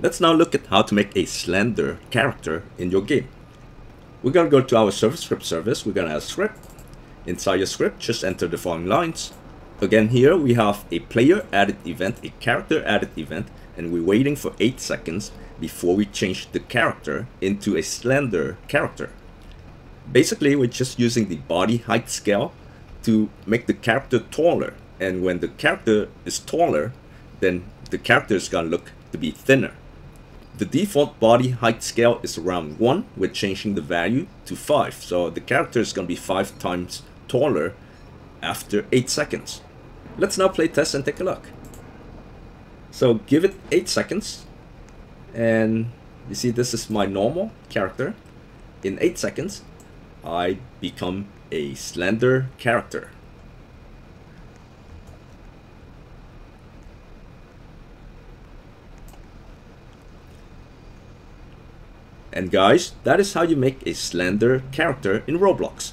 Let's now look at how to make a slender character in your game. We're gonna go to our server script service, we're gonna add script. Inside your script, just enter the following lines. Again here we have a player added event, a character added event, and we're waiting for 8 seconds before we change the character into a slender character. Basically we're just using the body height scale to make the character taller and when the character is taller then the character is gonna look to be thinner. The default body height scale is around 1, we're changing the value to 5, so the character is going to be 5 times taller after 8 seconds. Let's now play test and take a look. So give it 8 seconds, and you see this is my normal character. In 8 seconds, I become a slender character. And guys, that is how you make a slender character in Roblox.